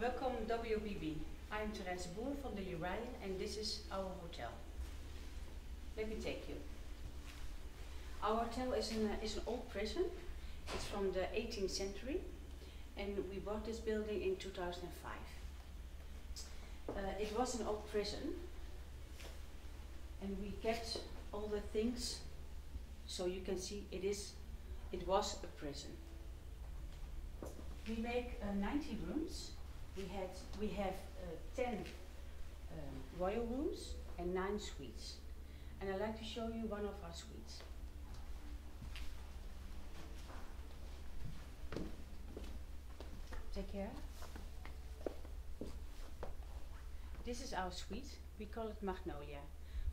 Welcome WBP. I'm Thérèse Boer from the Librije and this is our hotel. Let me take you. Our hotel is an, uh, is an old prison. It's from the 18th century and we bought this building in 2005. Uh, it was an old prison and we kept all the things so you can see it is it was a prison. We make uh, 90 rooms. We had we have uh, 10 um, royal rooms and 9 suites. And I'd like to show you one of our suites. Take care. This is our suite. We call it Magnolia.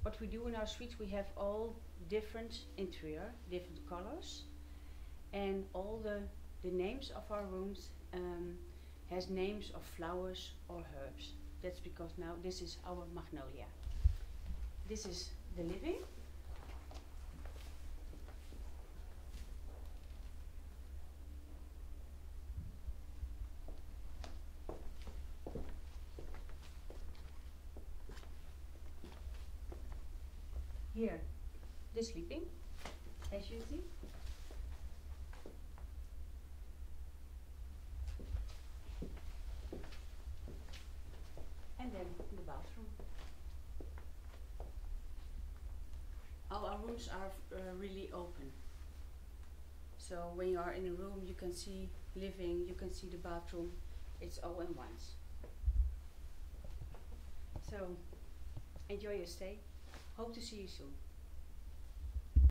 What we do in our suites, we have all different interior, different colors, and all the, the names of our rooms has names of flowers or herbs. That's because now this is our Magnolia. This is the living. Here, the sleeping, as you see. And then the bathroom. All our rooms are uh, really open. So when you are in a room, you can see living, you can see the bathroom. It's all in ones. So enjoy your stay. Hope to see you soon.